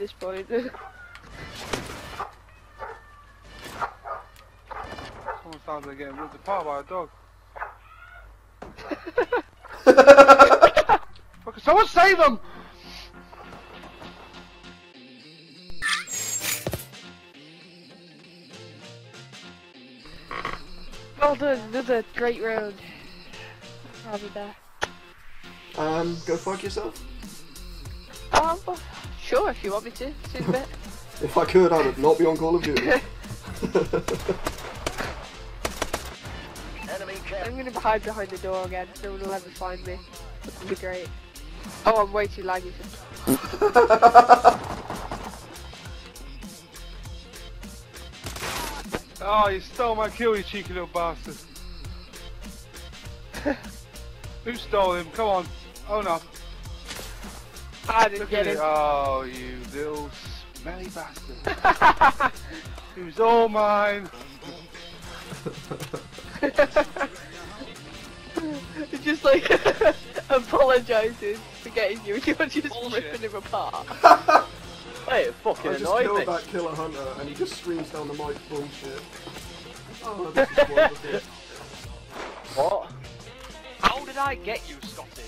this point. Someone sounds like getting ripped apart by a dog. Fucking someone save them! well done, another great round. Have it there. Um, go fuck yourself. Um, sure, if you want me to. See a bit. If I could, I'd not be on Call of Duty. I'm gonna hide behind the door again. No one will ever find me. That'd be great. Oh, I'm way too laggy. For... Oh, ah, you stole my kill, you cheeky little bastard. Who stole him? Come on. Oh no. I didn't Look get at it. it. Oh, you little smelly bastard. It was all mine. It's just like apologising for getting you. And you're just Bullshit. ripping him apart. Hey, it fucking I just annoyed killed me. that killer hunter and he just screams down the mic bullshit. Oh, this is wonderful. What? How did I get you, Scotty?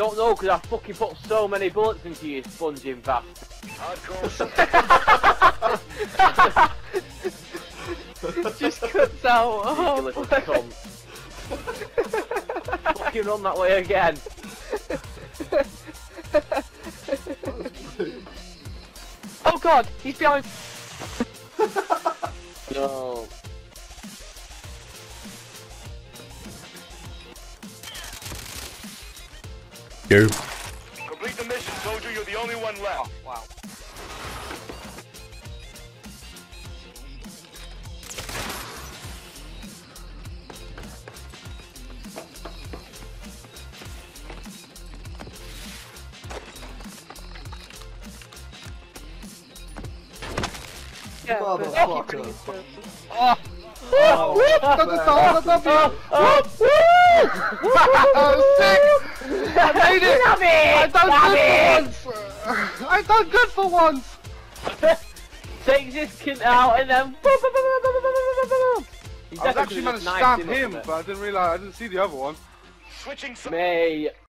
I don't know because I fucking put so many bullets into you, sponging bastard. it just cuts out. You Oh, little cunt. fucking run that way again. oh god, he's behind. No. Go. Complete the mission, soldier. You're the only one left. Oh, wow. Yeah, but Motherfucker. keep bringing stuff. Oh, Oh, that's a man. sound, that's a W. Oh, sick! I made it! I done good for once! I've done good for once! Takes this kid out and then. He's I was actually just managed to knifed stamp him, but I didn't realise, I didn't see the other one. Switching sides. May